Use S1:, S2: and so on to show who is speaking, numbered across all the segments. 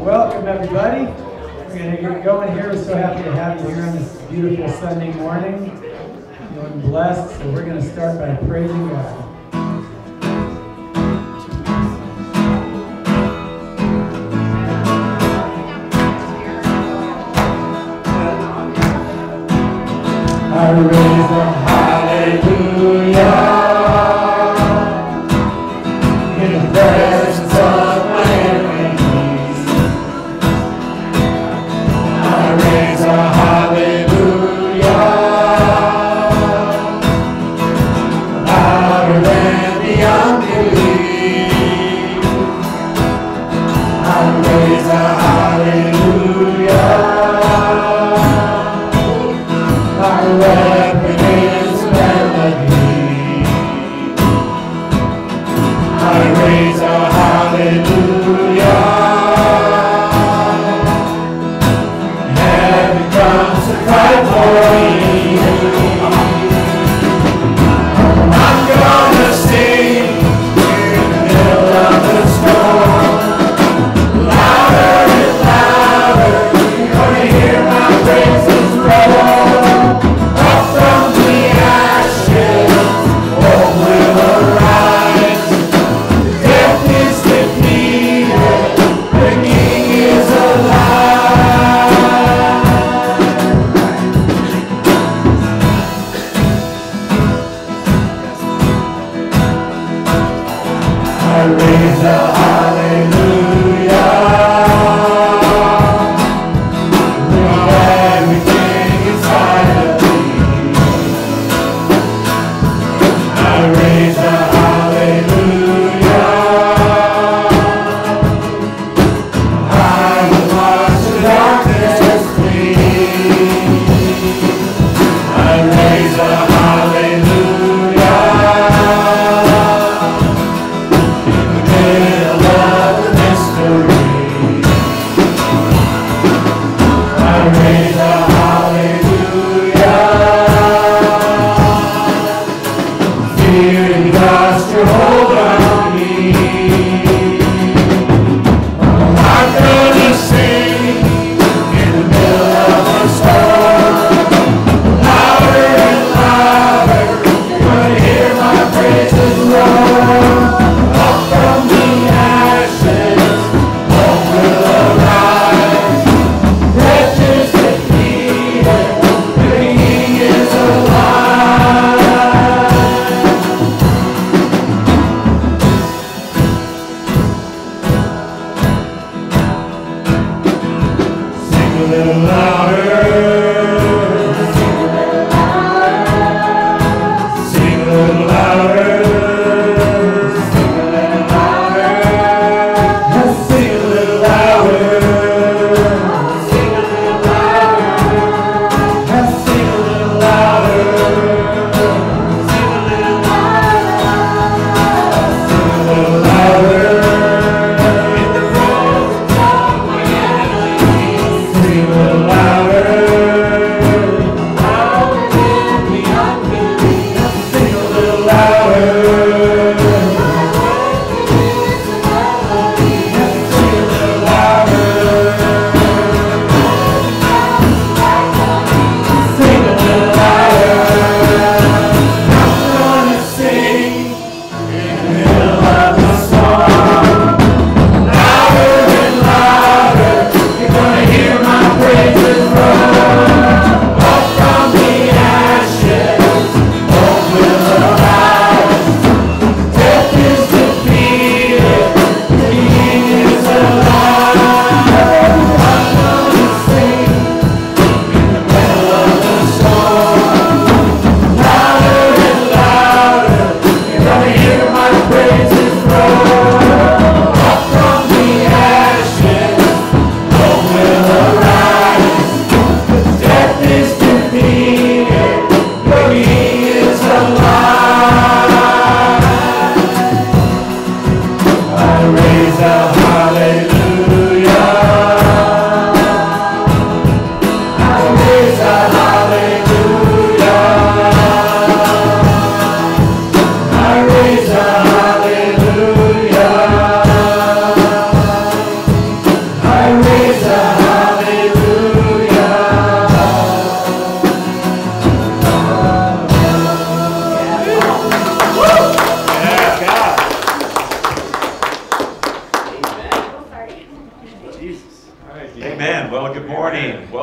S1: Welcome, everybody. We're going to get going here. We're so happy to have you here on this beautiful Sunday morning. Feeling blessed. So we're going to start by praising God.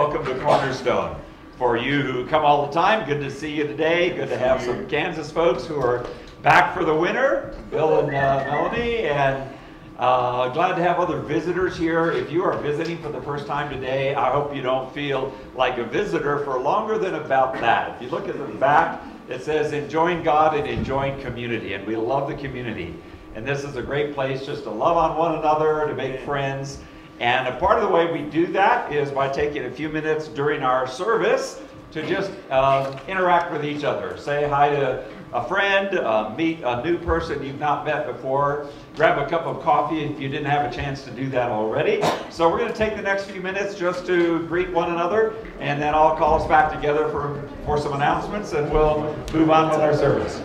S2: Welcome to Cornerstone. For you who come all the time, good to see you today. Good to have some Kansas folks who are back for the winter, Bill and uh, Melanie, and uh, glad to have other visitors here. If you are visiting for the first time today, I hope you don't feel like a visitor for longer than about that. If you look at the back, it says enjoying God and enjoying community, and we love the community. And this is a great place just to love on one another, to make friends. And a part of the way we do that is by taking a few minutes during our service to just uh, interact with each other. Say hi to a friend, uh, meet a new person you've not met before, grab a cup of coffee if you didn't have a chance to do that already. So we're going to take the next few minutes just to greet one another, and then I'll call us back together for, for some announcements, and we'll move on with our service.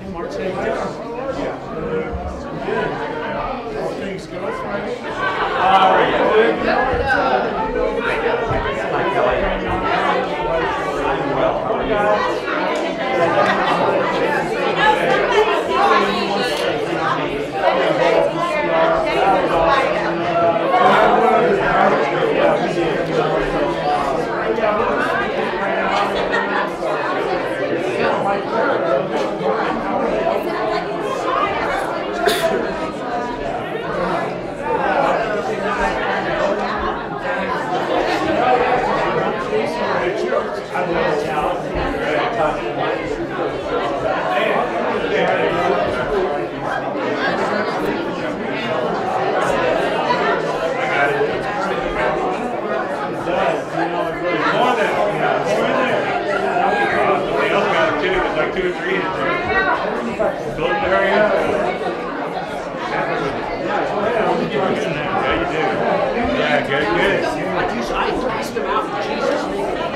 S3: Hey, Mark, say Good. All things good, Friday?
S2: How you? Hi, Kelly. I'm well. How
S3: like two or three in there. Build the area. Yeah, you do. Yeah, good, good.
S4: I just I cast them out in Jesus' name.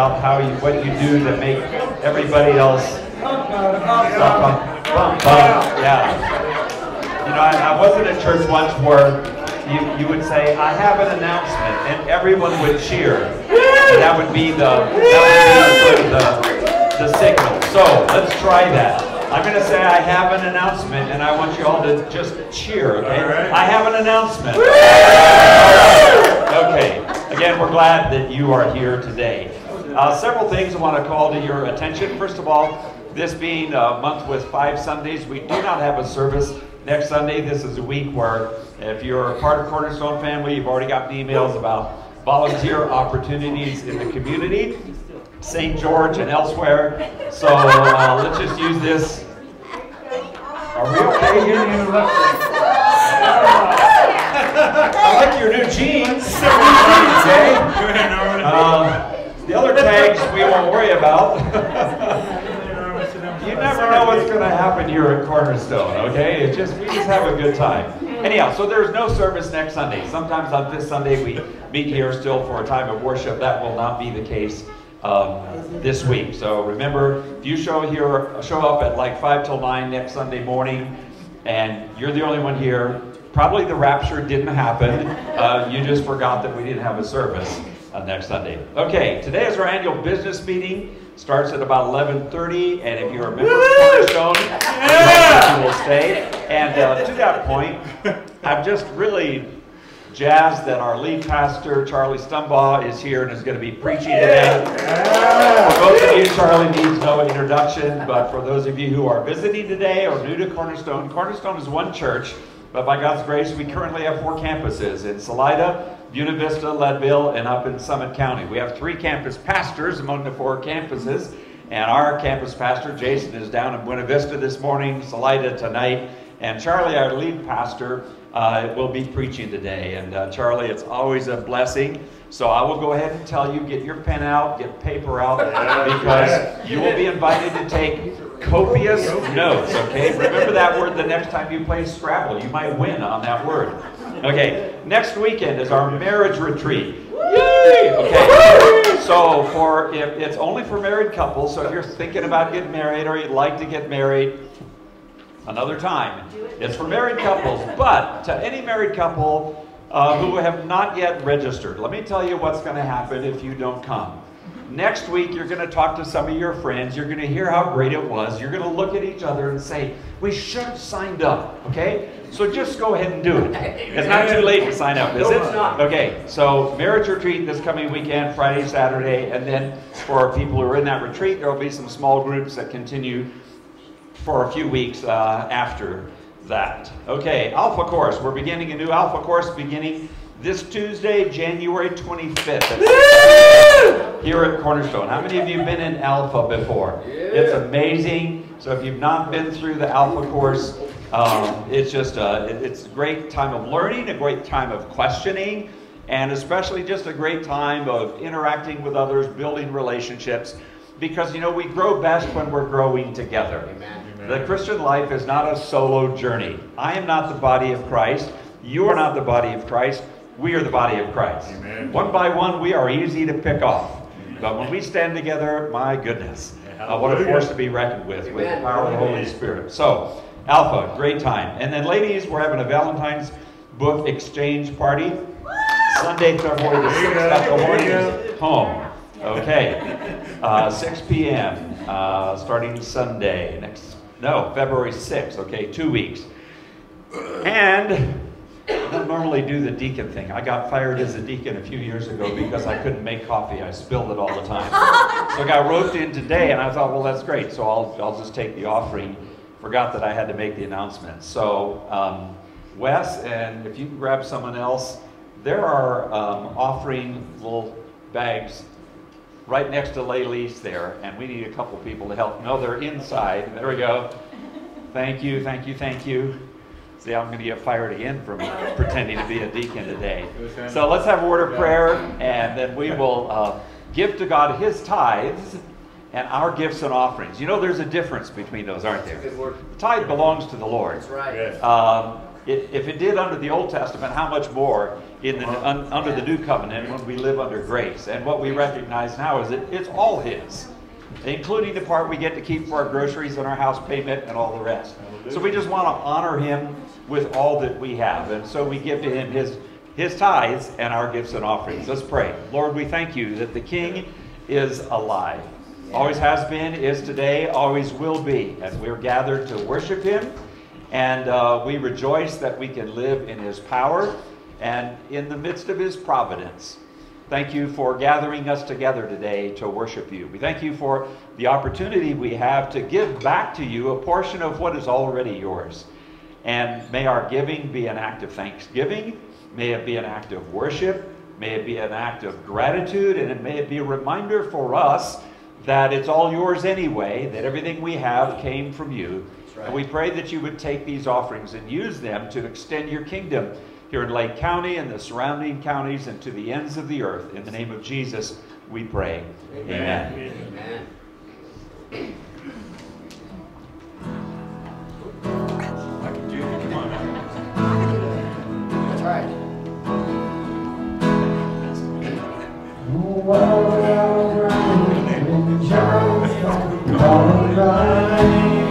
S2: About how you, what you do to make everybody else. Yeah. You know, I, I was in a church once where you, you would say, I have an announcement, and everyone would cheer. And that would be the, that would be the, the signal. So let's try that. I'm going to say I have an announcement, and I want you all to just cheer, okay?
S3: Right.
S2: I have an announcement. Okay, again, we're glad that you are here today. Uh, several things I want to call to your attention. First of all, this being a month with five Sundays, we do not have a service next Sunday. This is a week where if you're a part of Cornerstone family, you've already gotten emails about volunteer opportunities in the community, St. George and elsewhere. So uh, let's just use this. Are we okay here? I like your new jeans. Okay. Um, the other tags we won't worry about. you never know what's going to happen here at Cornerstone, okay? It's just we just have a good time. Anyhow, so there's no service next Sunday. Sometimes on this Sunday we meet here still for a time of worship. That will not be the case um, this week. So remember, if you show here, show up at like five till nine next Sunday morning, and you're the only one here. Probably the rapture didn't happen. Uh, you just forgot that we didn't have a service uh, next Sunday. Okay, today is our annual business meeting. Starts at about 11:30, and if you're a member of Cornerstone, you will stay. And uh, to that point, I'm just really jazzed that our lead pastor, Charlie Stumbaugh, is here and is going to be preaching today. For both of you, Charlie needs no introduction, but for those of you who are visiting today or new to Cornerstone, Cornerstone is one church, but by God's grace, we currently have four campuses in Salida, Buena Vista, Leadville, and up in Summit County. We have three campus pastors among the four campuses, and our campus pastor, Jason, is down in Buena Vista this morning, Salida tonight, and Charlie, our lead pastor, uh, will be preaching today. And uh, Charlie, it's always a blessing. So I will go ahead and tell you, get your pen out, get paper out, because you will be invited to take copious notes, okay? Remember that word the next time you play Scrabble. You might win on that word. Okay, next weekend is our marriage retreat. Yay! Okay, so for if it's only for married couples, so if you're thinking about getting married or you'd like to get married, another time. It's for married couples, but to any married couple uh, who have not yet registered, let me tell you what's going to happen if you don't come. Next week, you're going to talk to some of your friends. You're going to hear how great it was. You're going to look at each other and say, We should have signed up, okay? So just go ahead and do it. It's not too late to sign up, is it?
S4: it's not.
S2: Okay, so marriage retreat this coming weekend, Friday, Saturday, and then for our people who are in that retreat, there will be some small groups that continue for a few weeks uh, after that. Okay, Alpha course. We're beginning a new Alpha course beginning this Tuesday, January 25th. Here at Cornerstone. How many of you have been in Alpha before? It's amazing. So if you've not been through the Alpha course, um, it's just a, it's a great time of learning, a great time of questioning, and especially just a great time of interacting with others, building relationships. Because you know we grow best when we're growing together. The Christian life is not a solo journey. I am not the body of Christ. You are not the body of Christ. We are the body of Christ.
S3: Amen.
S2: One by one, we are easy to pick off. But when we stand together, my goodness, uh, what a force to be reckoned with, with the power of the Holy Spirit. So, Alpha, great time. And then, ladies, we're having a Valentine's book exchange party. Sunday, February the 6th at the
S3: There you go.
S2: Hornies home. Okay. Uh, 6 p.m. Uh, starting Sunday. Next, no, February 6th. Okay, two weeks. And I don't normally do the deacon thing. I got fired as a deacon a few years ago because I couldn't make coffee. I spilled it all the time. So I got roped in today, and I thought, well, that's great. So I'll, I'll just take the offering. Forgot that I had to make the announcement. So, um, Wes, and if you can grab someone else, there are um, offering little bags right next to Laylee's there, and we need a couple people to help. No, they're inside. There we go. Thank you, thank you, thank you. See, I'm going to get fired again from pretending to be a deacon today. So let's have a word of prayer, and then we will uh, give to God His tithes and our gifts and offerings. You know, there's a difference between those, aren't there?
S4: Good.
S2: The tithe belongs to the Lord.
S4: That's right.
S2: Um, if, if it did under the Old Testament, how much more in the, un, under the new covenant when we live under grace. And what we recognize now is that it's all His, including the part we get to keep for our groceries and our house payment and all the rest. So we just want to honor Him with all that we have. And so we give to Him His, his tithes and our gifts and offerings. Let's pray. Lord, we thank you that the King is alive. Always has been, is today, always will be. And we're gathered to worship Him. And uh, we rejoice that we can live in His power and in the midst of His providence. Thank you for gathering us together today to worship you. We thank you for the opportunity we have to give back to you a portion of what is already yours. And may our giving be an act of thanksgiving. May it be an act of worship. May it be an act of gratitude. And it may it be a reminder for us that it's all yours anyway, that everything we have came from you.
S3: right.
S2: And we pray that you would take these offerings and use them to extend your kingdom here in Lake County and the surrounding counties and to the ends of the earth. In the name of Jesus, we pray. Amen.
S3: Amen.
S1: Junior, Hallelujah.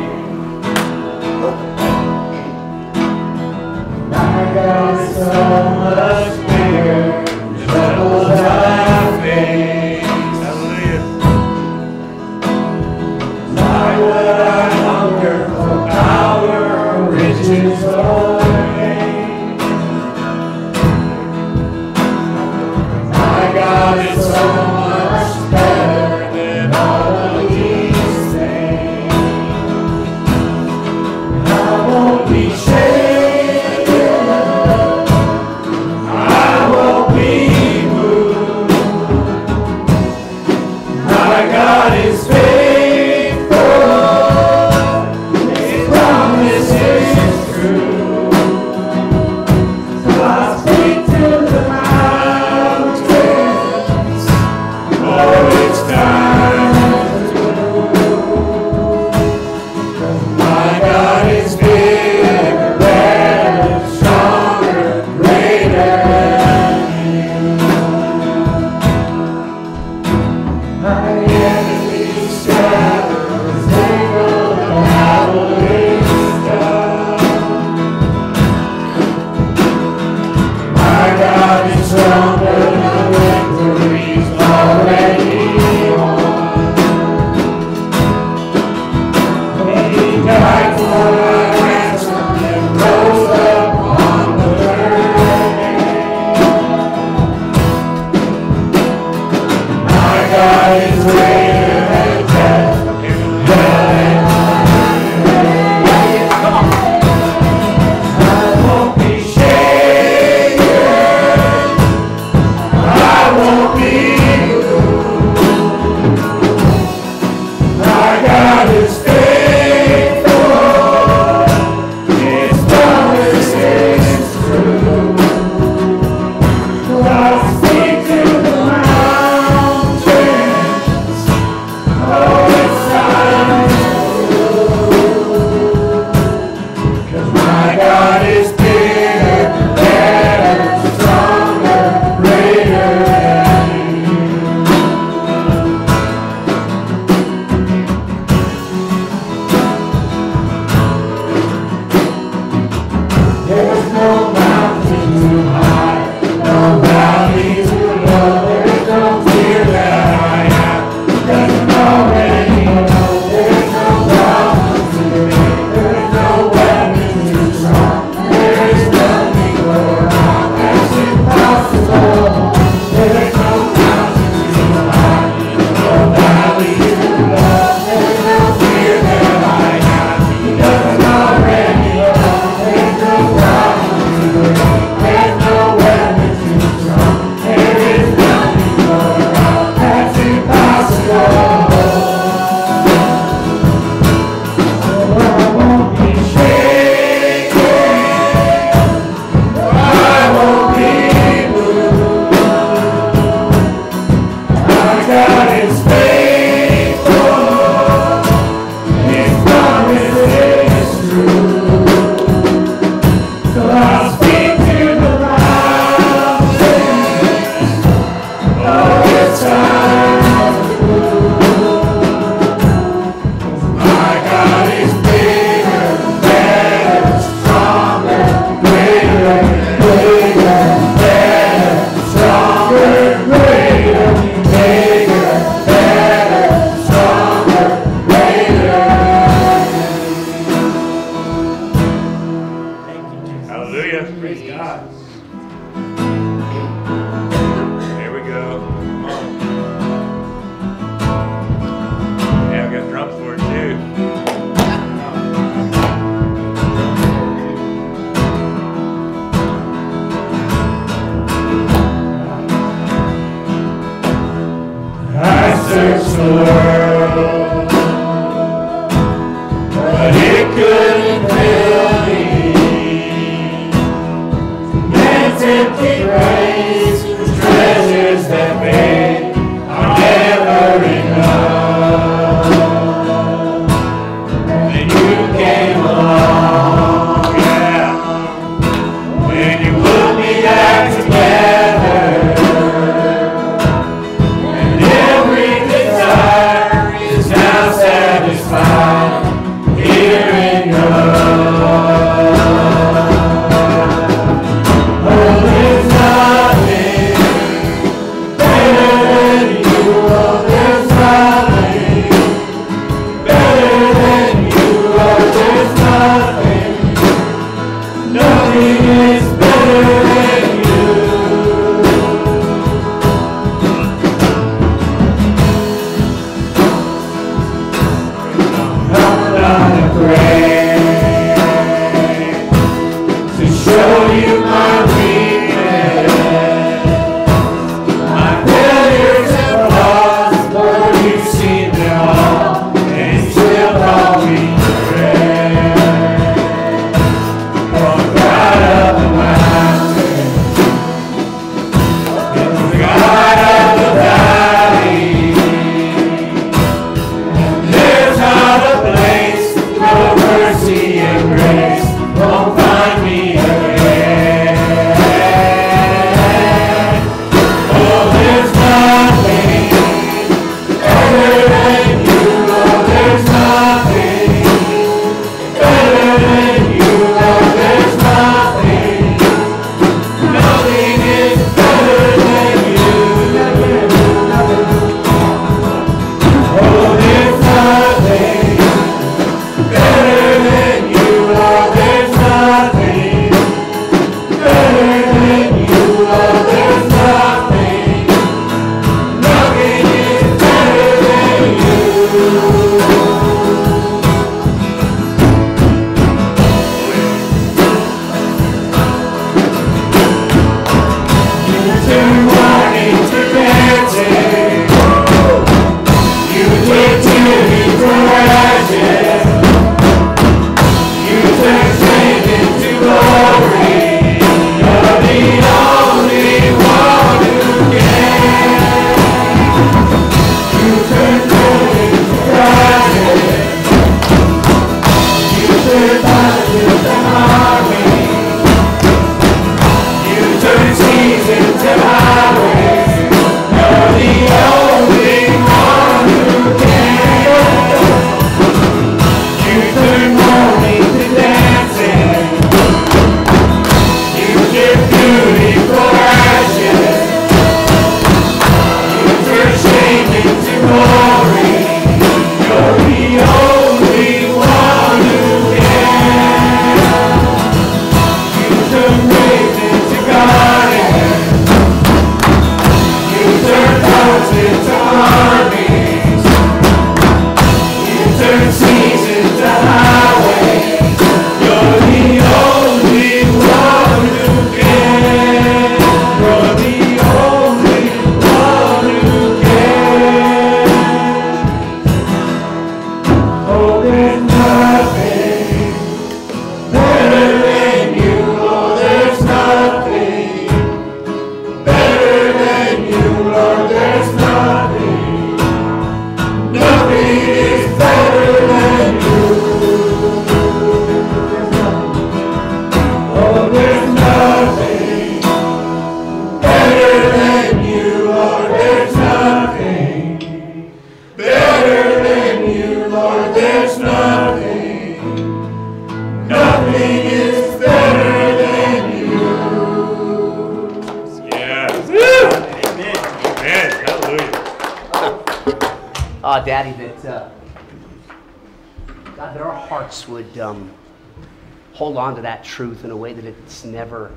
S4: truth in a way that it's never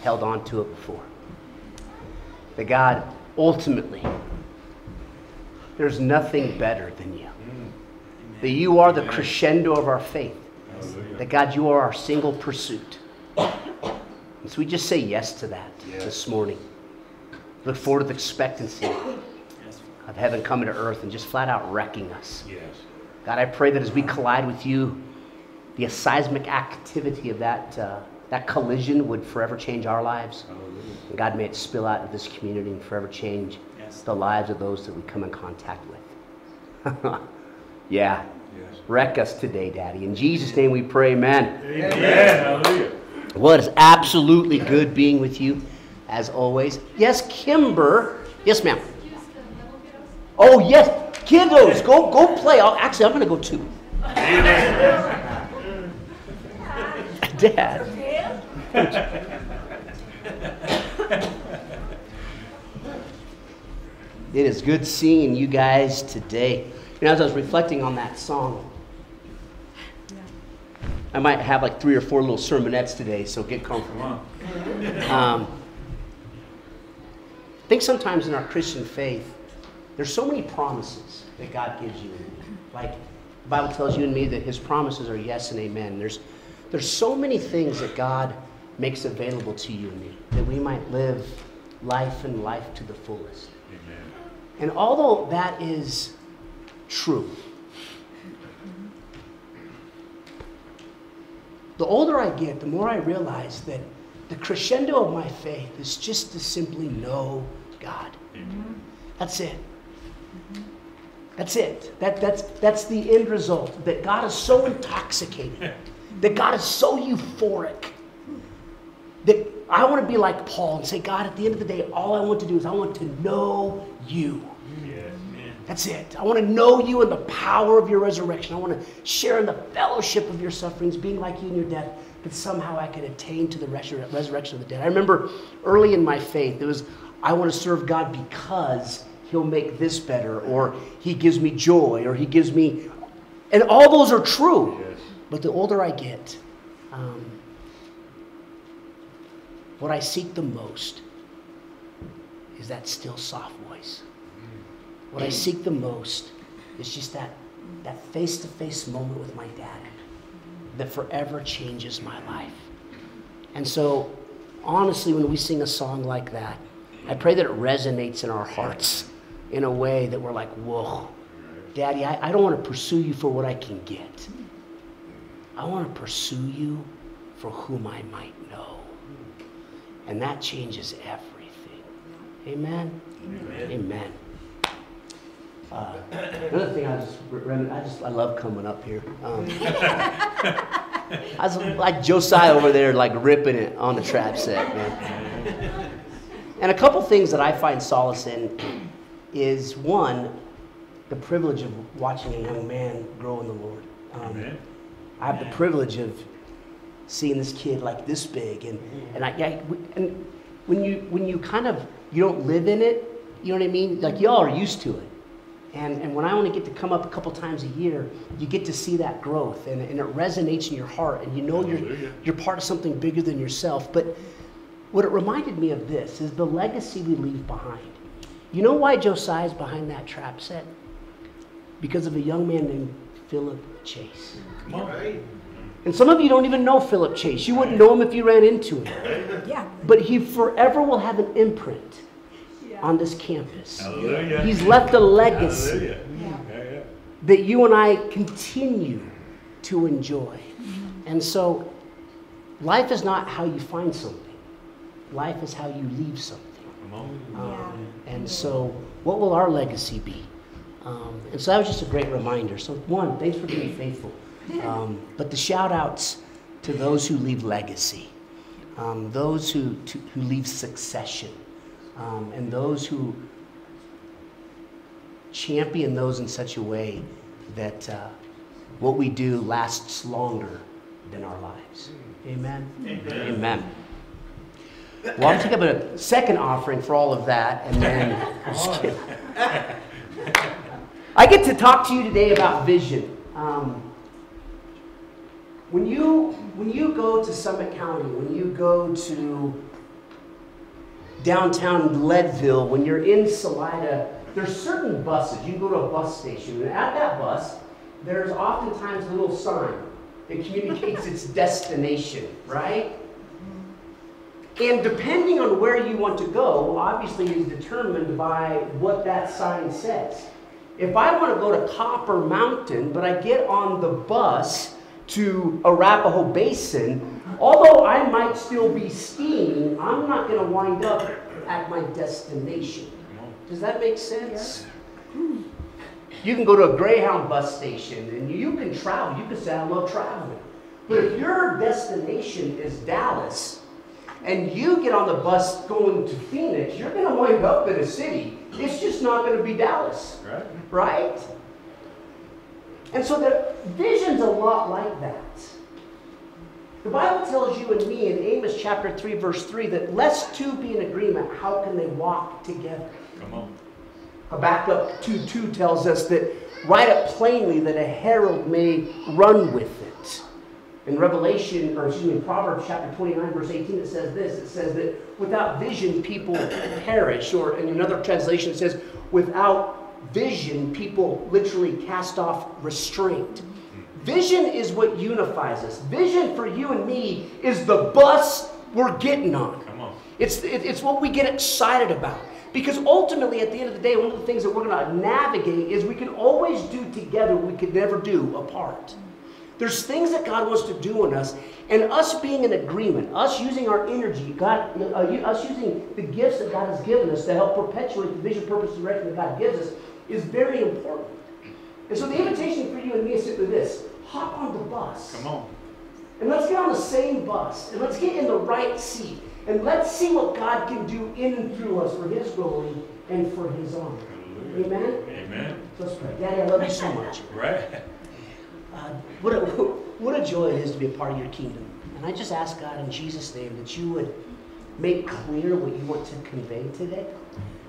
S4: held on to it before. That God, ultimately, there's nothing better than you. That you are the Amen. crescendo of our faith. Hallelujah. That God, you are our single pursuit. And so we just say yes to that yes. this morning. Look forward with expectancy yes. of heaven coming to earth and just flat out wrecking us.
S1: Yes.
S4: God, I pray that as we collide with you, the seismic activity of that, uh, that collision would forever change our lives. And God, may it spill out into this community and forever change
S2: Yes.
S4: the lives of those that we come in contact with. yeah.
S1: Yes.
S4: Wreck us today, Daddy. In Jesus' name we pray, amen.
S1: Amen. Hallelujah.
S4: Well, it is absolutely good being with you, as always. Yes, Kimber. Yes, ma'am. Oh, yes. Kiddos, go go play. I'll, actually, I'm going to go too. Dad. It is good seeing you guys today. You know, as I was reflecting on that song, I might have like three or four little sermonettes today, so get comfortable. Um, I think sometimes in our Christian faith, there's so many promises that God gives you. Like the Bible tells you and me that His promises are yes and amen. There's there's so many things that God makes available to you and me that we might live life and life to the fullest.
S1: Amen.
S4: And although that is true, the older I get, the more I realize that the crescendo of my faith is just to simply know God. That's it. That's it. That, that's, that's the end result. That God is so intoxicating, that God is so euphoric, that I want to be like Paul and say, God, at the end of the day, all I want to do is I want to know you.
S1: Yes.
S4: That's it. I want to know you and the power of your resurrection. I want to share in the fellowship of your sufferings, being like you in your death, that somehow I could attain to the resur- resurrection of the dead. I remember early in my faith, it was, I want to serve God because he'll make this better, or he gives me joy, or he gives me. And all those are true. But the older I get, um, what I seek the most is that still soft voice. What I seek the most is just that that face-to-face moment with my dad that forever changes my life. And so, honestly, when we sing a song like that, I pray that it resonates in our hearts in a way that we're like, whoa, Daddy, I, I don't want to pursue you for what I can get. I want to pursue you for whom I might know. And that changes everything. Amen? Amen. Uh, another thing I just, I just, I love coming up here. Um, I was like Josiah over there, like ripping it on the trap set, man. And a couple things that I find solace in is one, the privilege of watching a young man grow in the Lord. Um,
S1: Amen.
S4: I have the privilege of seeing this kid like this big, and and I, I and when you when you kind of you don't live in it, you know what I mean? Like y'all are used to it, and and when I only get to come up a couple times a year, you get to see that growth, and, and it resonates in your heart, and you know you're you're part of something bigger than yourself. But what it reminded me of this is the legacy we leave behind. You know why Josiah's behind that trap set? Because of a young man named Philip Chase.
S1: Come on.
S4: And some of you don't even know Philip Chase. You wouldn't know him if you ran into him.
S5: Yeah.
S4: But he forever will have an imprint on this campus.
S1: Hallelujah.
S4: He's left a legacy
S1: Hallelujah. Yeah, yeah.
S4: that you and I continue to enjoy. And so, life is not how you find something, life is how you leave something.
S1: Come.
S4: Um, and so, what will our legacy be? Um, and so that was just a great reminder. So, one, thanks for being faithful. Um, but the shout outs to those who leave legacy, um, those who, to, who leave succession, um, and those who champion those in such a way that uh, what we do lasts longer than our lives. Amen. Amen. Amen. Well, I'll take up a second offering for all of that, and then I'm just kidding. I get to talk to you today about vision. Um, when you when you go to Summit County, when you go to downtown Leadville, when you're in Salida, there's certain buses. You go to a bus station, and at that bus, there's oftentimes a little sign that communicates its destination, right? And depending on where you want to go, obviously is determined by what that sign says. If I want to go to Copper Mountain, but I get on the bus to Arapahoe Basin, although I might still be skiing, I'm not going to wind up at my destination. Does that make sense? You can go to a Greyhound bus station and you can travel. You can say, I love traveling. But if your destination is Dallas and you get on the bus going to Phoenix, you're going to wind up in a city. It's just not going to be Dallas.
S3: Right.
S4: Right? And so the vision's a lot like that. The Bible tells you and me in Amos chapter 3, verse 3, that lest two be in agreement, how can they walk together?
S3: Come on.
S4: Habakkuk 2 2 tells us that write up plainly that a herald may run with it. In Revelation, or excuse me, Proverbs chapter 29, verse 18, it says this it says that without vision, people perish. Or in another translation, it says, without vision, people literally cast off restraint. Vision is what unifies us. Vision for you and me is the bus we're getting on.
S3: Come on.
S4: It's, it- it's what we get excited about. Because ultimately, at the end of the day, one of the things that we're going to navigate is we can always do together what we could never do apart. There's things that God wants to do in us, and us being in agreement, us using our energy, God, uh, us using the gifts that God has given us to help perpetuate the vision, purpose, and direction that God gives us is very important. And so the invitation for you and me is simply this hop on the bus.
S3: Come on.
S4: And let's get on the same bus and let's get in the right seat and let's see what God can do in and through us for His glory and for His honor.
S3: Hallelujah.
S4: Amen?
S3: Amen.
S4: Let's pray. Daddy, I love you so much.
S3: Right.
S4: Uh, what, a, what a joy it is to be a part of your kingdom. And I just ask God in Jesus' name that you would make clear what you want to convey today.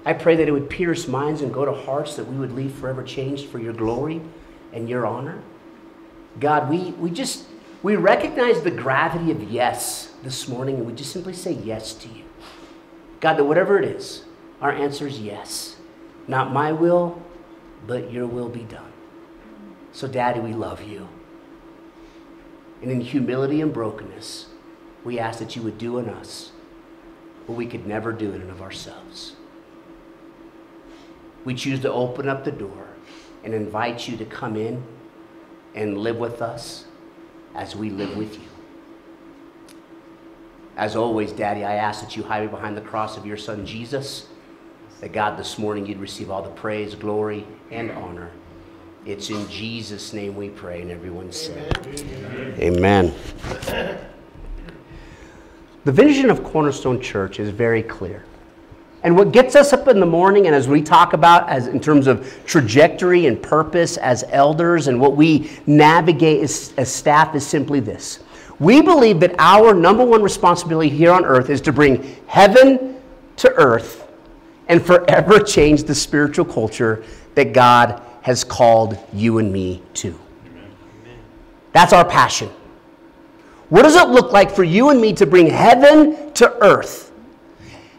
S4: I pray that it would pierce minds and go to hearts that we would leave forever changed for your glory and your honor. God, we, we just, we recognize the gravity of yes this morning and we just simply say yes to you. God, that whatever it is, our answer is yes. Not my will, but your will be done. So, Daddy, we love you. And in humility and brokenness, we ask that you would do in us what we could never do in and of ourselves. We choose to open up the door and invite you to come in and live with us as we live with you. As always, Daddy, I ask that you hide me behind the cross of your Son Jesus, that God, this morning you'd receive all the praise, glory, and honor. It's in Jesus' name we pray, and everyone said, Amen. The vision of Cornerstone Church is very clear. And what gets us up in the morning, and as we talk about as in terms of trajectory and purpose as elders, and what we navigate as, as staff, is simply this: we believe that our number one responsibility here on earth is to bring heaven to earth and forever change the spiritual culture that God has called you and me to. That's our passion. What does it look like for you and me to bring heaven to earth?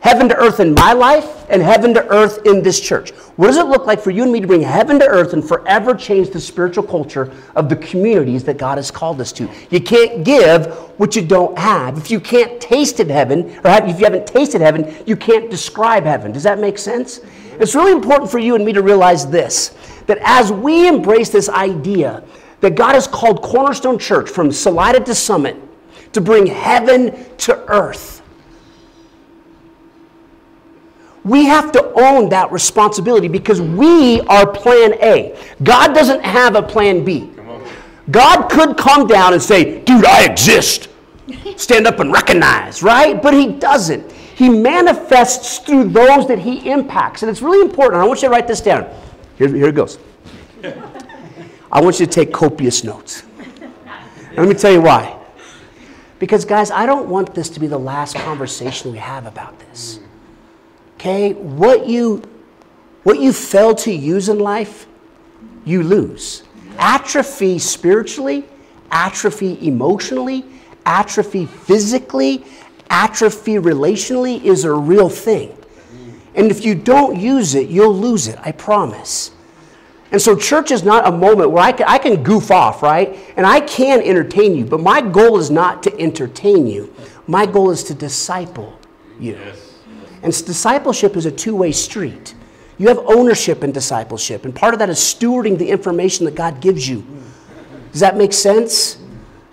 S4: Heaven to earth in my life and heaven to earth in this church. What does it look like for you and me to bring heaven to earth and forever change the spiritual culture of the communities that God has called us to? You can't give what you don't have. If you can't taste of heaven, or if you haven't tasted heaven, you can't describe heaven. Does that make sense? It's really important for you and me to realize this that as we embrace this idea that God has called Cornerstone Church from Salida to Summit to bring heaven to earth, we have to own that responsibility because we are plan A. God doesn't have a plan B. God could come down and say, dude, I exist. Stand up and recognize, right? But he doesn't. He manifests through those that he impacts. And it's really important. I want you to write this down. Here, here it goes. I want you to take copious notes. And let me tell you why. Because, guys, I don't want this to be the last conversation we have about this. Okay? What you what you fail to use in life, you lose. Atrophy spiritually, atrophy emotionally, atrophy physically, atrophy relationally is a real thing. And if you don't use it, you'll lose it, I promise. And so, church is not a moment where I can, I can goof off, right? And I can entertain you, but my goal is not to entertain you. My goal is to disciple you. And discipleship is a two way street. You have ownership in discipleship, and part of that is stewarding the information that God gives you. Does that make sense?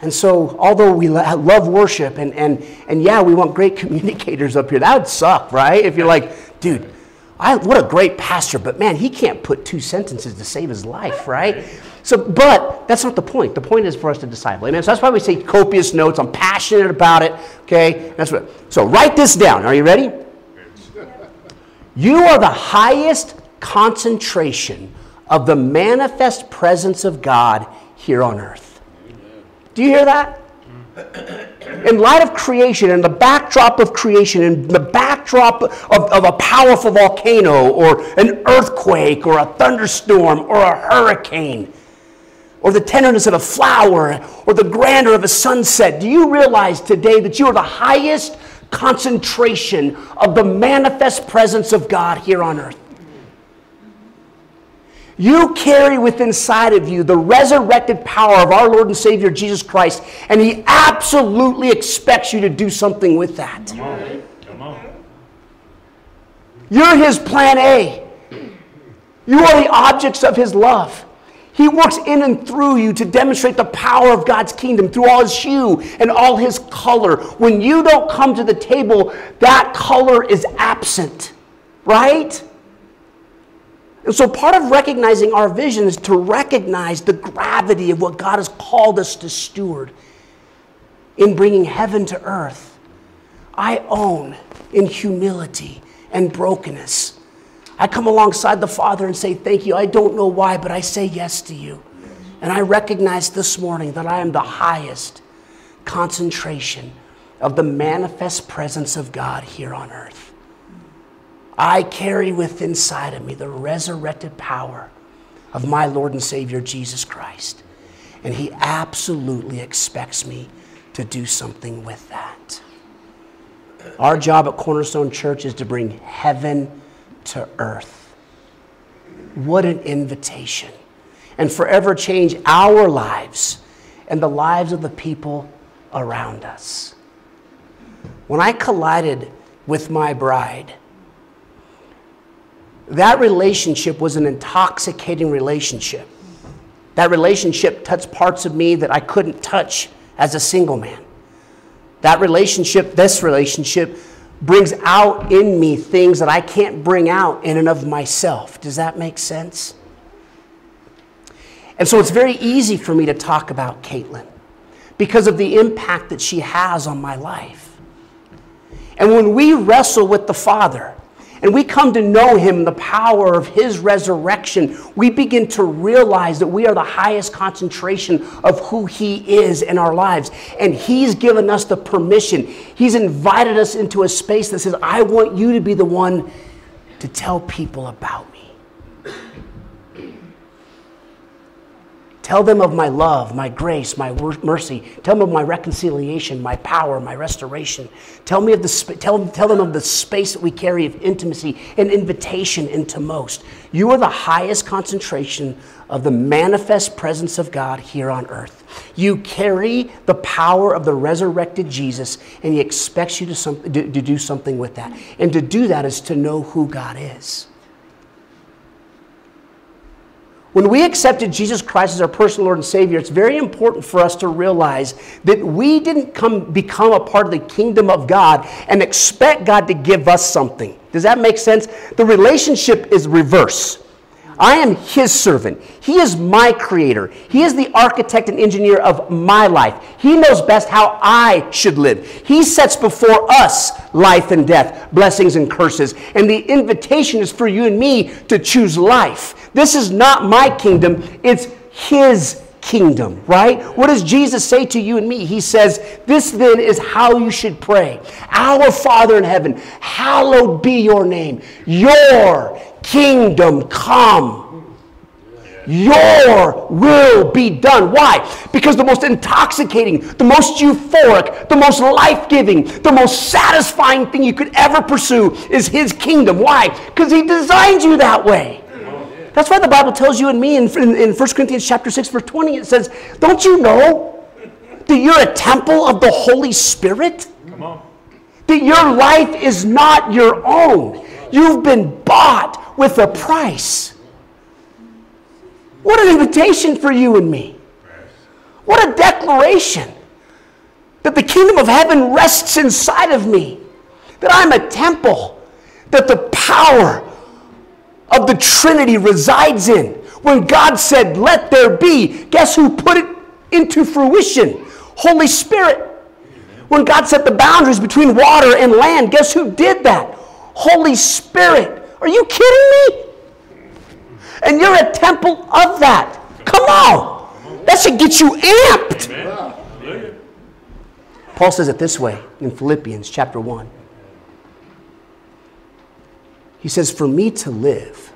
S4: And so, although we love worship, and, and, and yeah, we want great communicators up here, that would suck, right? If you're like, dude, I, what a great pastor, but man, he can't put two sentences to save his life, right? So, but that's not the point. The point is for us to disciple. Amen. So that's why we say copious notes. I'm passionate about it. Okay. That's what. So write this down. Are you ready? You are the highest concentration of the manifest presence of God here on earth. Do you hear that? Mm. In light of creation, in the backdrop of creation, in the backdrop of, of a powerful volcano or an earthquake or a thunderstorm or a hurricane, or the tenderness of a flower or the grandeur of a sunset, do you realize today that you are the highest concentration of the manifest presence of God here on earth? You carry within inside of you the resurrected power of our Lord and Savior Jesus Christ, and He absolutely expects you to do something with that.
S3: Come on. Come on.
S4: You're His plan A. You are the objects of His love. He works in and through you to demonstrate the power of God's kingdom through all His hue and all His color. When you don't come to the table, that color is absent, right? And so, part of recognizing our vision is to recognize the gravity of what God has called us to steward in bringing heaven to earth. I own in humility and brokenness. I come alongside the Father and say, Thank you. I don't know why, but I say yes to you. And I recognize this morning that I am the highest concentration of the manifest presence of God here on earth. I carry within inside of me the resurrected power of my Lord and Savior Jesus Christ. And He absolutely expects me to do something with that. Our job at Cornerstone Church is to bring heaven to earth. What an invitation. And forever change our lives and the lives of the people around us. When I collided with my bride, that relationship was an intoxicating relationship. That relationship touched parts of me that I couldn't touch as a single man. That relationship, this relationship, brings out in me things that I can't bring out in and of myself. Does that make sense? And so it's very easy for me to talk about Caitlin because of the impact that she has on my life. And when we wrestle with the Father, and we come to know him, the power of his resurrection, we begin to realize that we are the highest concentration of who he is in our lives. And he's given us the permission. He's invited us into a space that says, I want you to be the one to tell people about me. Tell them of my love, my grace, my mercy. Tell them of my reconciliation, my power, my restoration. Tell, me of the tell, tell them of the space that we carry of intimacy and invitation into most. You are the highest concentration of the manifest presence of God here on earth. You carry the power of the resurrected Jesus, and He expects you to, some, to, to do something with that. And to do that is to know who God is. When we accepted Jesus Christ as our personal Lord and Savior, it's very important for us to realize that we didn't come, become a part of the kingdom of God and expect God to give us something. Does that make sense? The relationship is reverse. I am His servant. He is my creator. He is the architect and engineer of my life. He knows best how I should live. He sets before us life and death, blessings and curses. And the invitation is for you and me to choose life. This is not my kingdom, it's His kingdom, right? What does Jesus say to you and me? He says, This then is how you should pray Our Father in heaven, hallowed be your name. Your kingdom come. Your will be done. Why? Because the most intoxicating, the most euphoric, the most life giving, the most satisfying thing you could ever pursue is His kingdom. Why? Because He designed you that way. That's why the Bible tells you and me in, in, in 1 Corinthians chapter 6, verse 20, it says, Don't you know that you're a temple of the Holy Spirit?
S3: Come on.
S4: That your life is not your own. You've been bought with a price. What an invitation for you and me. What a declaration that the kingdom of heaven rests inside of me, that I'm a temple, that the power of the Trinity resides in. When God said, Let there be, guess who put it into fruition? Holy Spirit. When God set the boundaries between water and land, guess who did that? Holy Spirit. Are you kidding me? And you're a temple of that. Come on. That should get you amped. Paul says it this way in Philippians chapter 1. He says, For me to live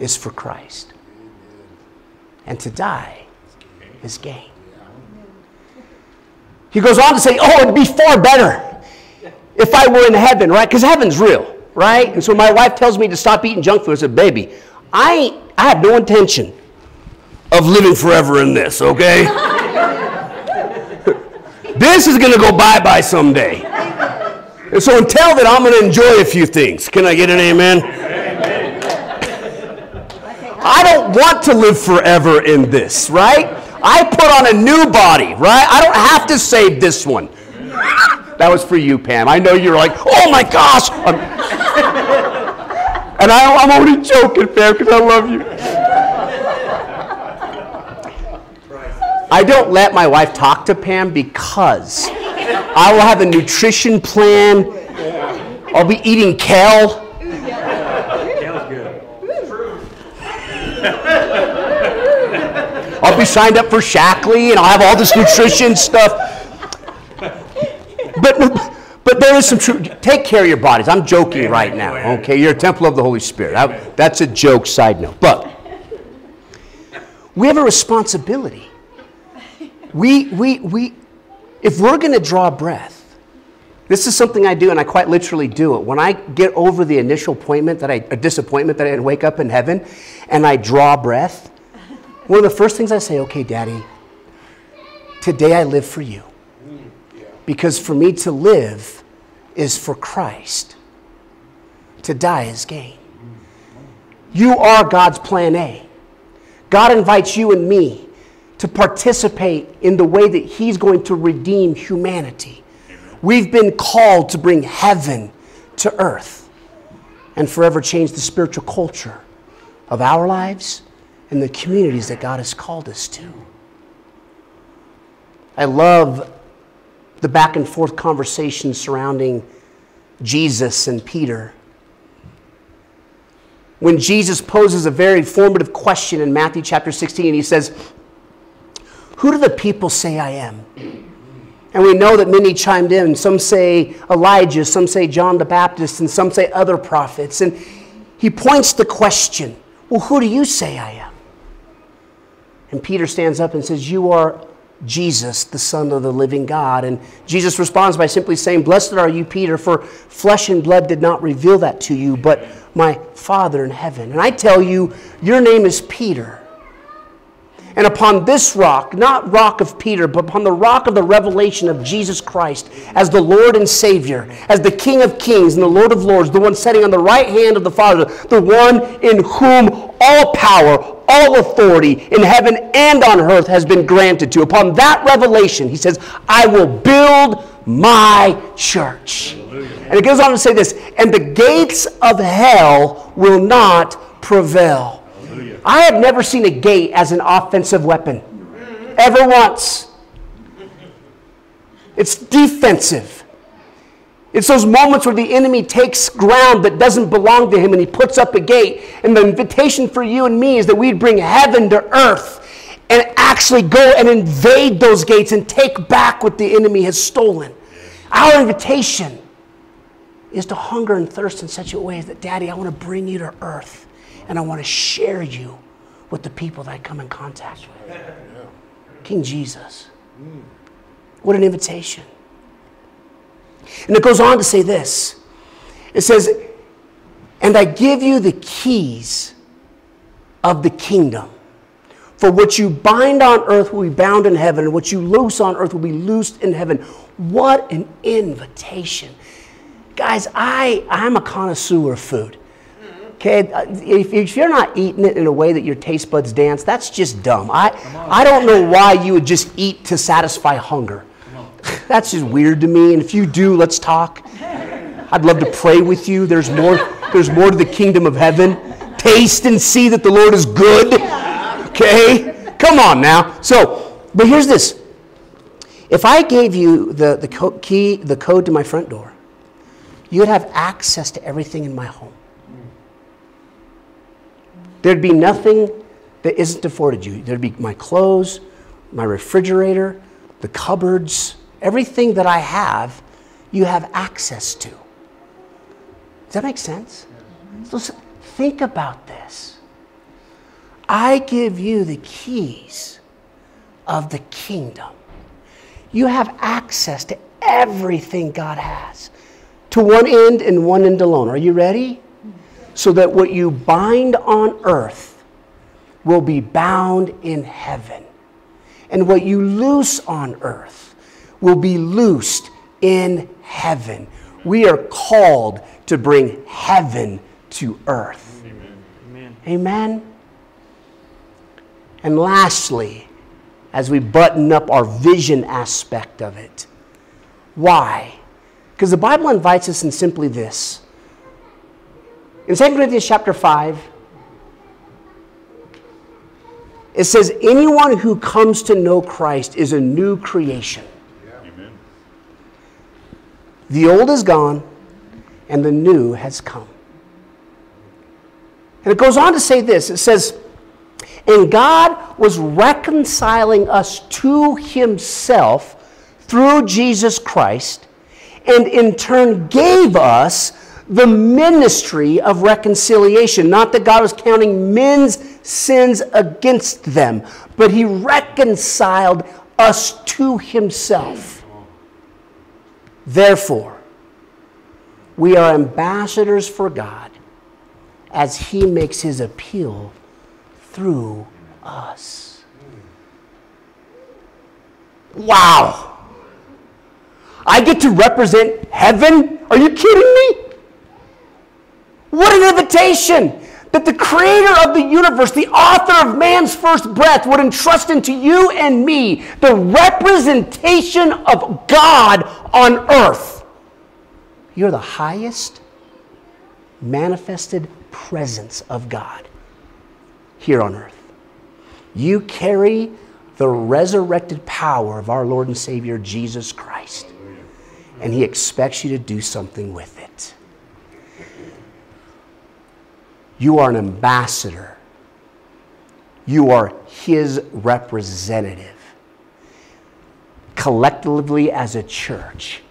S4: is for Christ, and to die is gain. He goes on to say, Oh, it'd be far better if I were in heaven, right? Because heaven's real, right? And so my wife tells me to stop eating junk food. I said, Baby, I, I have no intention of living forever in this, okay? this is going to go bye bye someday. And so until then, I'm going to enjoy a few things. Can I get an amen? I don't want to live forever in this, right? I put on a new body, right? I don't have to save this one. That was for you, Pam. I know you're like, oh my gosh. I'm- and I, I'm only joking, Pam, because I love you. I don't let my wife talk to Pam because I will have a nutrition plan. I'll be eating kale.
S3: Kale's good.
S4: I'll be signed up for Shaklee and I'll have all this nutrition stuff. But, but there is some truth. Take care of your bodies. I'm joking right now, okay? You're a temple of the Holy Spirit. I- that's a joke side note. But we have a responsibility. We, we, we, if we're going to draw breath, this is something I do, and I quite literally do it. When I get over the initial appointment that I, a disappointment that I didn't wake up in heaven, and I draw breath, one of the first things I say, okay, Daddy, today I live for you. Mm, because for me to live is for Christ, to die is gain. You are God's plan A. God invites you and me to participate in the way that He's going to redeem humanity. We've been called to bring heaven to earth and forever change the spiritual culture of our lives and the communities that God has called us to. I love the back and forth conversation surrounding Jesus and Peter. When Jesus poses a very formative question in Matthew chapter 16, he says, Who do the people say I am? And we know that many chimed in. Some say Elijah, some say John the Baptist, and some say other prophets. And he points the question Well, who do you say I am? And Peter stands up and says, You are Jesus, the Son of the living God. And Jesus responds by simply saying, Blessed are you, Peter, for flesh and blood did not reveal that to you, but my Father in heaven. And I tell you, your name is Peter. And upon this rock, not rock of Peter, but upon the rock of the revelation of Jesus Christ as the Lord and Savior, as the King of kings and the Lord of lords, the one sitting on the right hand of the Father, the one in whom all power, all authority in heaven and on earth has been granted to. Upon that revelation, he says, I will build my church. And it goes on to say this, and the gates of hell will not prevail. I have never seen a gate as an offensive weapon. Ever once. It's defensive. It's those moments where the enemy takes ground that doesn't belong to him and he puts up a gate. And the invitation for you and me is that we'd bring heaven to earth and actually go and invade those gates and take back what the enemy has stolen. Our invitation is to hunger and thirst in such a way that, Daddy, I want to bring you to earth and I want to share you with the people that I come in contact with. King Jesus. What an invitation. And it goes on to say this it says, And I give you the keys of the kingdom. For what you bind on earth will be bound in heaven, and what you loose on earth will be loosed in heaven. What an invitation. Guys, I, I'm a connoisseur of food. Okay, uh, if, if you're not eating it in a way that your taste buds dance, that's just dumb. I, I don't know why you would just eat to satisfy hunger. That's just weird to me. And if you do, let's talk. I'd love to pray with you. There's more, there's more to the kingdom of heaven. Taste and see that the Lord is good. Okay? Come on now. So, but here's this. If I gave you the, the key, the code to my front door, you'd have access to everything in my home. There'd be nothing that isn't afforded you. There'd be my clothes, my refrigerator, the cupboards, everything that I have, you have access to. Does that make sense? So think about this. I give you the keys of the kingdom. You have access to everything God has to one end and one end alone. Are you ready? So that what you bind on earth will be bound in heaven. And what you loose on earth will be loosed in heaven. We are called to bring heaven to earth. Amen. Amen. Amen. And lastly, as we button up our vision aspect of it, why? Because the Bible invites us in simply this. In 2 Corinthians chapter 5, it says, Anyone who comes to know Christ is a new creation. The old is gone, and the new has come. And it goes on to say this it says, And God was reconciling us to Himself through Jesus Christ, and in turn gave us the ministry of reconciliation. Not that God was counting men's sins against them, but He reconciled us to Himself. Therefore, we are ambassadors for God as He makes His appeal through us. Wow! I get to represent heaven? Are you kidding me? What an invitation! That the creator of the universe, the author of man's first breath, would entrust into you and me the representation of God on earth. You're the highest manifested presence of God here on earth. You carry the resurrected power of our Lord and Savior Jesus Christ, and He expects you to do something with it. You are an ambassador. You are his representative. Collectively, as a church,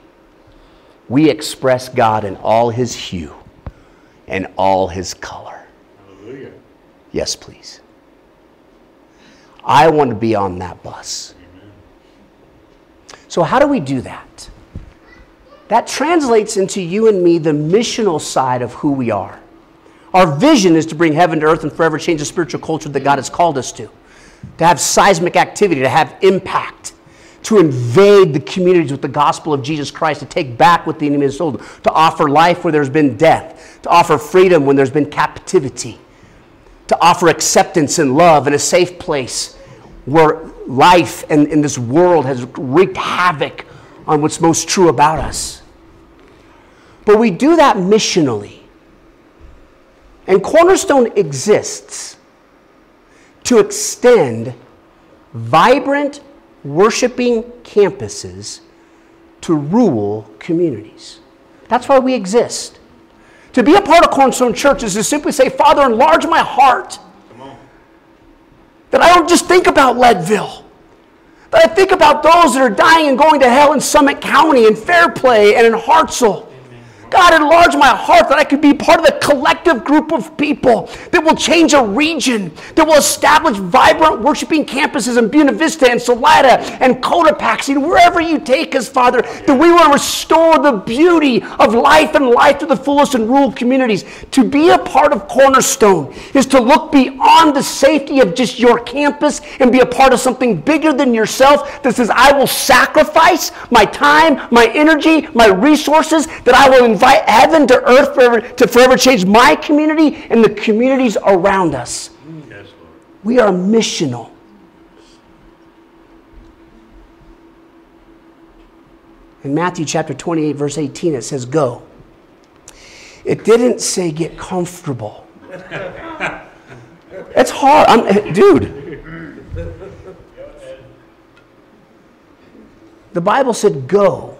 S4: we express God in all his hue and all his color.
S3: Hallelujah.
S4: Yes, please. I want to be on that bus. So, how do we do that? That translates into you and me the missional side of who we are. Our vision is to bring heaven to earth and forever change the spiritual culture that God has called us to. To have seismic activity, to have impact, to invade the communities with the gospel of Jesus Christ, to take back what the enemy has stolen, to offer life where there's been death, to offer freedom when there's been captivity, to offer acceptance and love in a safe place where life and in this world has wreaked havoc on what's most true about us. But we do that missionally. And Cornerstone exists to extend vibrant, worshiping campuses to rural communities. That's why we exist. To be a part of Cornerstone Church is to simply say, Father, enlarge my heart. That I don't just think about Leadville. That I think about those that are dying and going to hell in Summit County, in Fairplay, and in Hartsel. God, enlarge my heart that I could be part of the collective group of people that will change a region, that will establish vibrant worshiping campuses in Buena Vista and Salida and Cotopaxi and wherever you take us, Father, that we will restore the beauty of life and life to the fullest in rural communities. To be a part of Cornerstone is to look beyond the safety of just your campus and be a part of something bigger than yourself that says, I will sacrifice my time, my energy, my resources, that I will invite heaven to earth forever, to forever change my community and the communities around us.
S3: Yes.
S4: We are missional. In Matthew chapter 28, verse 18, it says, Go. It didn't say get comfortable. It's hard. I'm, dude. The Bible said, Go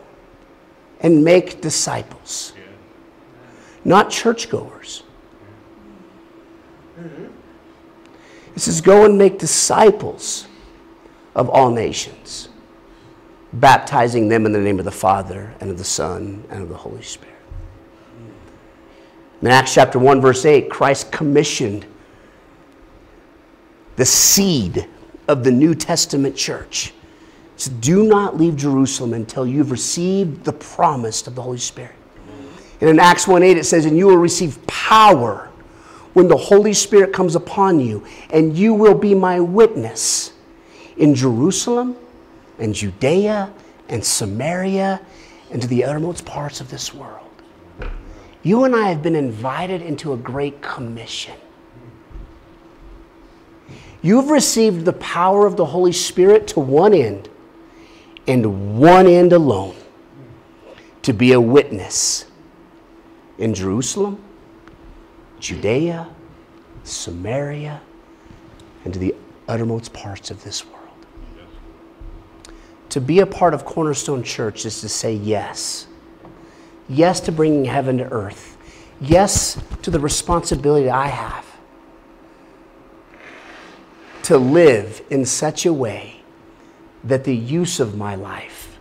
S4: and make disciples, not churchgoers. It says, Go and make disciples of all nations, baptizing them in the name of the Father and of the Son and of the Holy Spirit. In Acts chapter 1, verse 8, Christ commissioned the seed of the New Testament church. Said, Do not leave Jerusalem until you've received the promise of the Holy Spirit. And in Acts 1 8, it says, And you will receive power when the Holy Spirit comes upon you, and you will be my witness in Jerusalem and Judea and Samaria and to the uttermost parts of this world. You and I have been invited into a great commission. You've received the power of the Holy Spirit to one end and one end alone to be a witness in Jerusalem, Judea, Samaria, and to the uttermost parts of this world. To be a part of Cornerstone Church is to say yes. Yes to bringing heaven to earth. Yes to the responsibility I have to live in such a way that the use of my life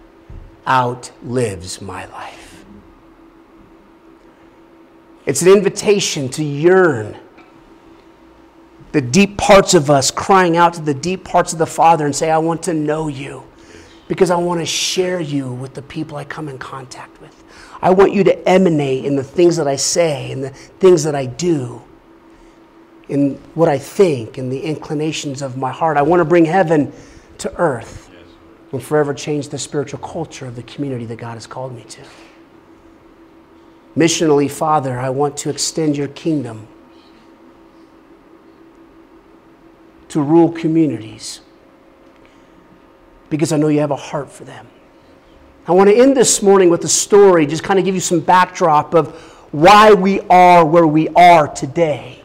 S4: outlives my life. It's an invitation to yearn the deep parts of us, crying out to the deep parts of the Father and say, I want to know you because I want to share you with the people I come in contact with. I want you to emanate in the things that I say and the things that I do, in what I think and the inclinations of my heart. I want to bring heaven to earth and forever change the spiritual culture of the community that God has called me to. Missionally, Father, I want to extend your kingdom to rural communities because I know you have a heart for them. I want to end this morning with a story, just kind of give you some backdrop of why we are where we are today.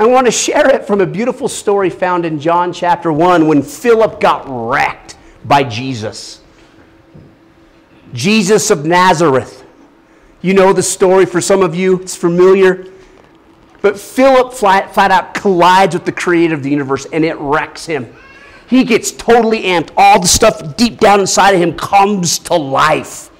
S4: I want to share it from a beautiful story found in John chapter 1 when Philip got wrecked by Jesus. Jesus of Nazareth. You know the story for some of you, it's familiar. But Philip flat, flat out collides with the creator of the universe and it wrecks him. He gets totally amped. All the stuff deep down inside of him comes to life.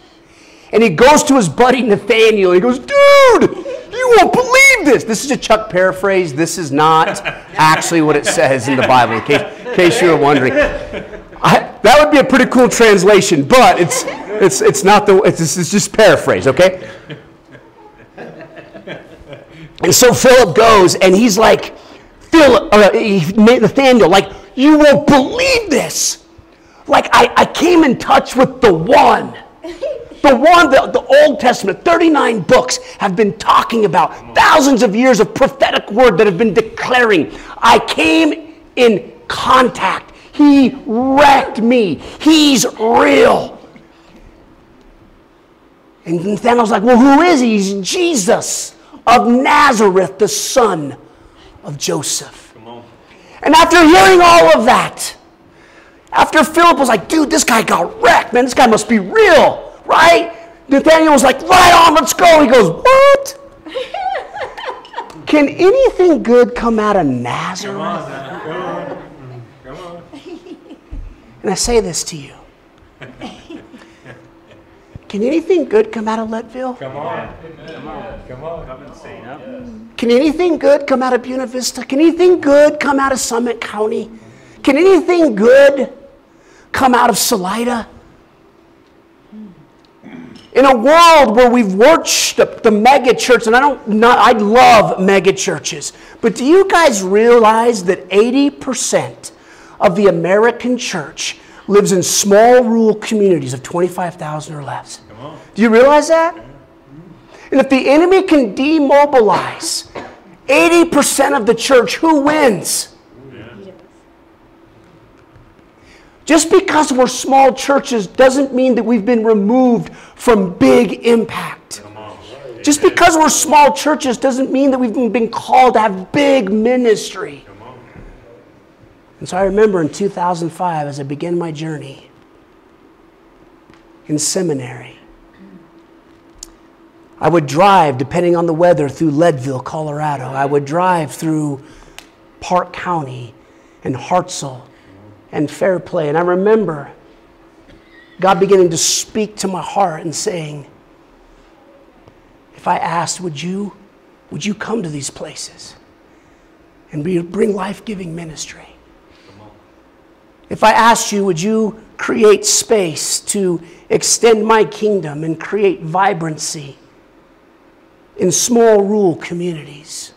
S4: And he goes to his buddy Nathaniel. He goes, Dude, you won't believe this. This is a Chuck paraphrase. This is not actually what it says in the Bible, in case, in case you were wondering. I, that would be a pretty cool translation, but it's, it's, it's not the, it's, it's just paraphrase, okay? And so Philip goes and he's like, Philip, uh, Nathaniel, like, you won't believe this. Like, I, I came in touch with the one. The one, the, the Old Testament, 39 books have been talking about, thousands of years of prophetic word that have been declaring. I came in contact. He wrecked me. He's real. And Nathaniel's like, well, who is he? He's Jesus of Nazareth, the son of Joseph. And after hearing all of that, after Philip was like, dude, this guy got wrecked, man, this guy must be real, right? Nathaniel was like, right on, let's go. He goes, what? Can anything good come out of Nazareth?
S3: Come on. Come on. Come on.
S4: And I say this to you. Can anything good come out of Leadville?
S3: Come on. Come on. Come on. Come and see.
S4: Can anything good come out of Buena Vista? Can anything good come out of Summit County? Can anything good come out of Salida? In a world where we've worshipped the mega church, and I don't not I love mega churches, but do you guys realize that 80% of the American church lives in small rural communities of 25,000 or less? Do you realize that? And if the enemy can demobilize 80% of the church, who wins? Just because we're small churches doesn't mean that we've been removed from big impact. Just because we're small churches doesn't mean that we've been called to have big ministry. And so I remember in 2005, as I began my journey in seminary, I would drive, depending on the weather, through Leadville, Colorado. I would drive through Park County and Hartsel and Fairplay. And I remember God beginning to speak to my heart and saying, if I asked, would you, would you come to these places and bring life giving ministry? If I asked you, would you create space to extend my kingdom and create vibrancy in small rural communities?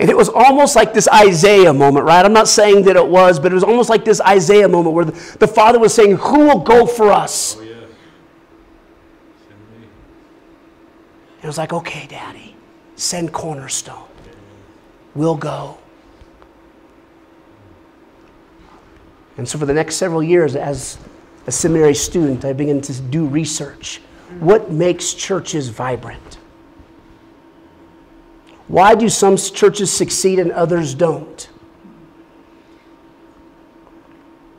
S4: And it was almost like this Isaiah moment, right? I'm not saying that it was, but it was almost like this Isaiah moment where the, the father was saying, Who will go for us?
S3: Oh.
S4: It was like, Okay, daddy, send Cornerstone. We'll go. And so, for the next several years, as a seminary student, I began to do research. What makes churches vibrant? Why do some churches succeed and others don't?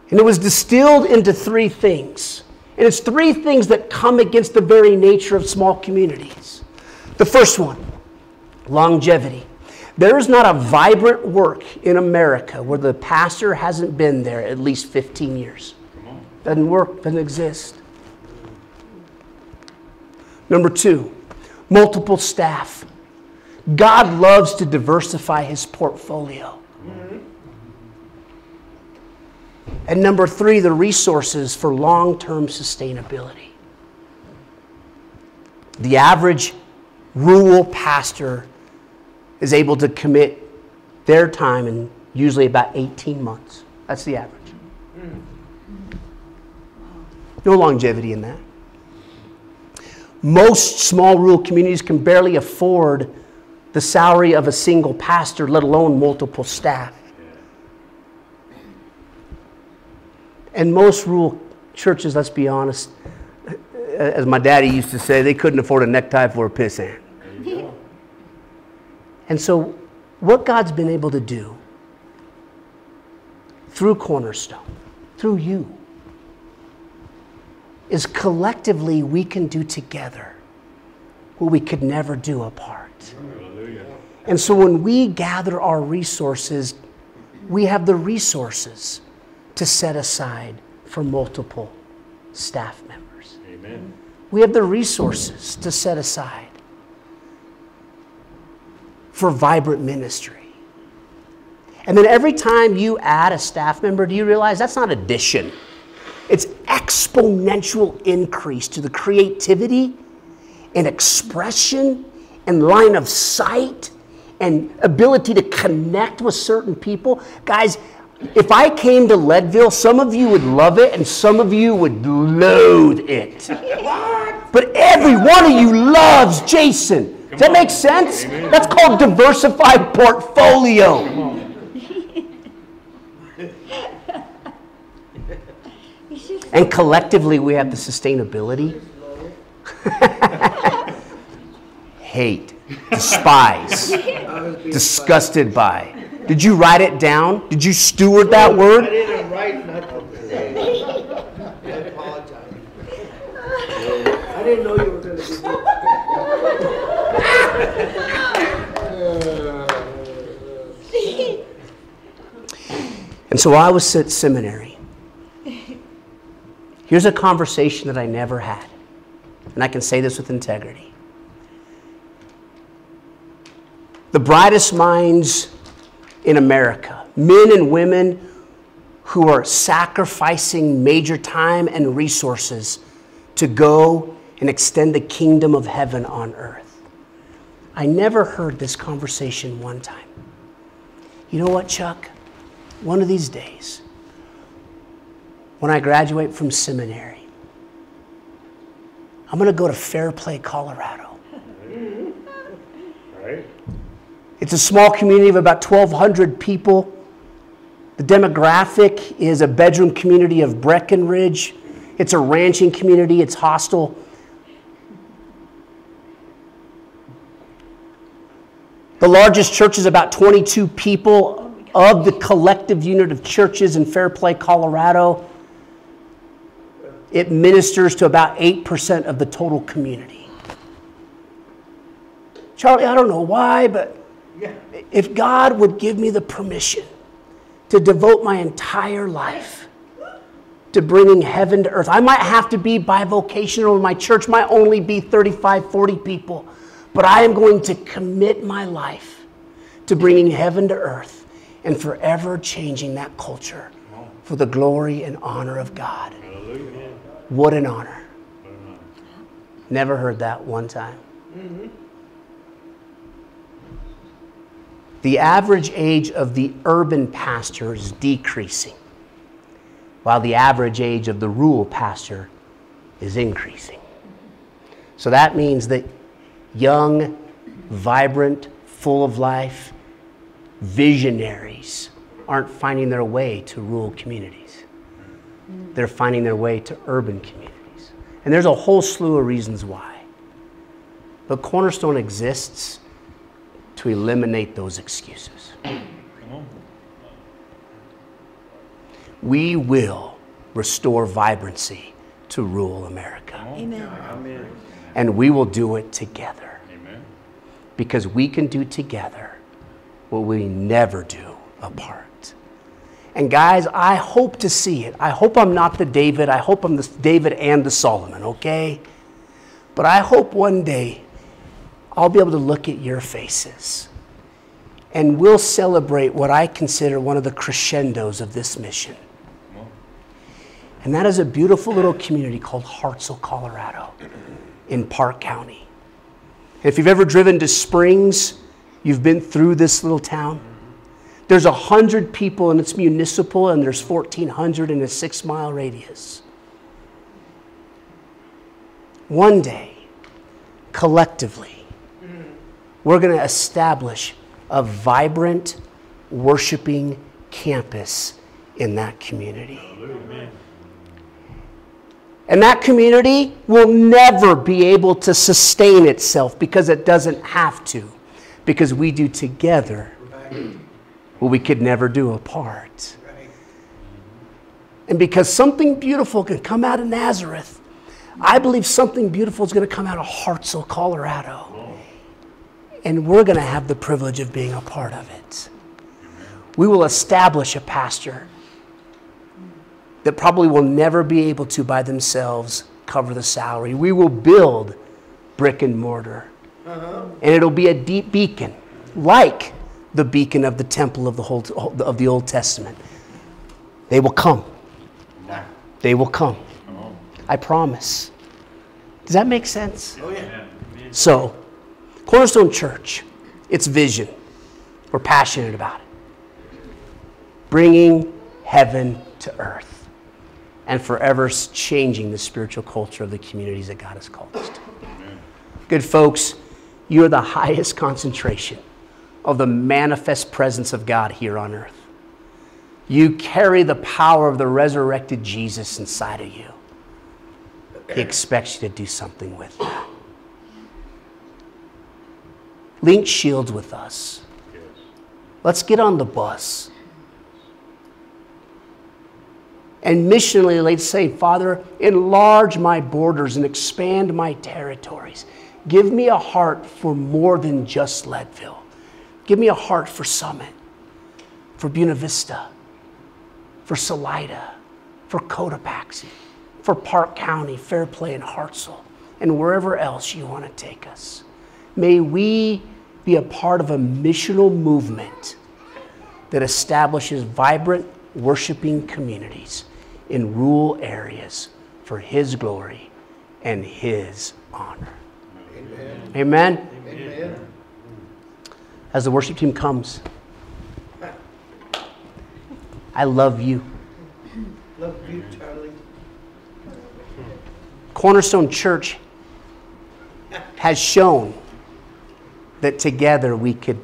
S4: And it was distilled into three things. And it's three things that come against the very nature of small communities. The first one longevity. There is not a vibrant work in America where the pastor hasn't been there at least 15 years. Doesn't work, doesn't exist. Number two, multiple staff. God loves to diversify his portfolio. And number three, the resources for long term sustainability. The average rural pastor is able to commit their time in usually about 18 months. That's the average. No longevity in that. Most small rural communities can barely afford the salary of a single pastor, let alone multiple staff. And most rural churches, let's be honest, as my daddy used to say, they couldn't afford a necktie for a pissant. And so, what God's been able to do through Cornerstone, through you, is collectively we can do together what we could never do apart. And so when we gather our resources, we have the resources to set aside for multiple staff members.
S3: Amen.
S4: We have the resources to set aside for vibrant ministry. And then every time you add a staff member, do you realize that's not addition? It's exponential increase to the creativity and expression and line of sight and ability to connect with certain people. Guys, if I came to Leadville, some of you would love it and some of you would loathe it. but every one of you loves Jason. Does that make sense? That's called diversified portfolio. And collectively, we have the sustainability, hate, despise, disgusted by. Did you write it down? Did you steward that
S5: I
S4: word?
S5: didn't write nothing today. I apologize. I didn't know you were gonna be.
S4: And so I was at seminary. Here's a conversation that I never had, and I can say this with integrity. The brightest minds in America, men and women who are sacrificing major time and resources to go and extend the kingdom of heaven on earth. I never heard this conversation one time. You know what, Chuck? One of these days, when I graduate from seminary, I'm going to go to Fairplay, Colorado.
S3: Right?
S4: It's a small community of about 1,200 people. The demographic is a bedroom community of Breckenridge. It's a ranching community. It's hostile. The largest church is about 22 people of the collective unit of churches in Fairplay, Colorado. It ministers to about 8% of the total community. Charlie, I don't know why, but if God would give me the permission to devote my entire life to bringing heaven to earth, I might have to be by bivocational. My church might only be 35, 40 people, but I am going to commit my life to bringing heaven to earth and forever changing that culture for the glory and honor of God. What an honor. Never heard that one time. Mm-hmm. The average age of the urban pastor is decreasing, while the average age of the rural pastor is increasing. So that means that young, vibrant, full of life visionaries aren't finding their way to rural communities. They're finding their way to urban communities. And there's a whole slew of reasons why. But Cornerstone exists to eliminate those excuses. We will restore vibrancy to rural America.
S6: Amen.
S4: And we will do it together.
S3: Amen.
S4: Because we can do together what we never do apart. And guys, I hope to see it. I hope I'm not the David. I hope I'm the David and the Solomon, okay? But I hope one day I'll be able to look at your faces and we'll celebrate what I consider one of the crescendos of this mission. And that is a beautiful little community called Hartsel, Colorado, in Park County. If you've ever driven to Springs, you've been through this little town. There's a hundred people and it's municipal, and there's 1,400 in a six mile radius. One day, collectively, we're going to establish a vibrant, worshiping campus in that community. And that community will never be able to sustain itself because it doesn't have to, because we do together what we could never do apart. And because something beautiful can come out of Nazareth, I believe something beautiful is going to come out of Hartsel, Colorado. And we're going to have the privilege of being a part of it. We will establish a pastor that probably will never be able to by themselves cover the salary. We will build brick and mortar. Uh-huh. And it'll be a deep beacon, like the beacon of the temple of the, whole, of the Old Testament. They will come. They will come. I promise. Does that make sense?
S5: Oh, yeah.
S4: So, Cornerstone Church, its vision, we're passionate about it. Bringing heaven to earth and forever changing the spiritual culture of the communities that God has called us to. Good folks, you are the highest concentration of the manifest presence of God here on earth. You carry the power of the resurrected Jesus inside of you. He expects you to do something with that. Link shields with us. Let's get on the bus. And missionally, let's say, Father, enlarge my borders and expand my territories. Give me a heart for more than just Leadville. Give me a heart for Summit, for Buena Vista, for Salida, for Cotopaxi, for Park County, Fairplay, and Hartsel, and wherever else you want to take us. May we be a part of a missional movement that establishes vibrant, worshiping communities in rural areas for His glory and His honor. Amen.
S5: Amen.
S4: As the worship team comes, I love you.
S5: Love you, Charlie.
S4: Cornerstone Church has shown that together we could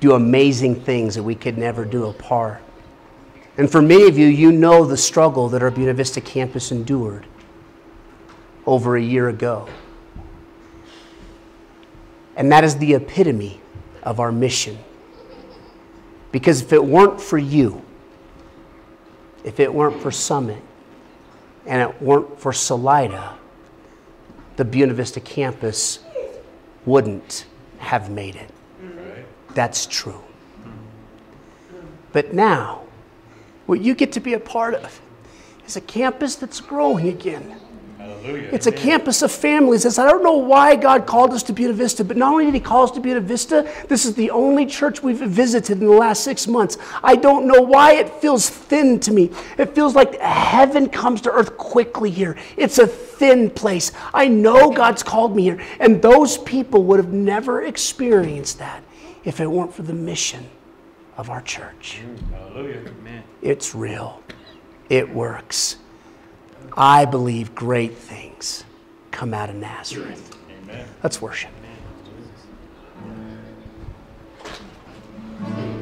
S4: do amazing things that we could never do apart. And for many of you, you know the struggle that our Buena Vista campus endured over a year ago. And that is the epitome of our mission. Because if it weren't for you, if it weren't for Summit, and it weren't for Salida, the Buena Vista campus wouldn't have made it. That's true. But now, what you get to be a part of is a campus that's growing again.
S3: Hallelujah.
S4: It's a campus of families. It's, I don't know why God called us to Buena Vista, but not only did He call us to Buena Vista, this is the only church we've visited in the last six months. I don't know why it feels thin to me. It feels like heaven comes to earth quickly here. It's a thin place. I know God's called me here, and those people would have never experienced that if it weren't for the mission of our church.
S3: Mm, hallelujah. Amen.
S4: It's real, it works. I believe great things come out of Nazareth.
S3: Amen.
S4: Let's worship.
S1: All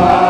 S1: are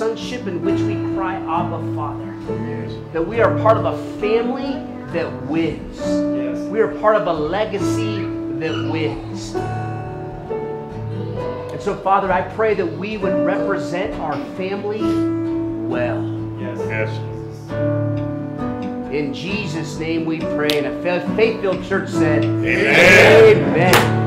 S1: sonship in which we cry, Abba, Father.
S3: Yes.
S1: That we are part of a family that wins.
S3: Yes.
S1: We are part of a legacy that wins. And so, Father, I pray that we would represent our family well.
S3: Yes. Yes.
S1: In Jesus' name we pray. And a faith filled church said,
S3: Amen.
S1: Amen.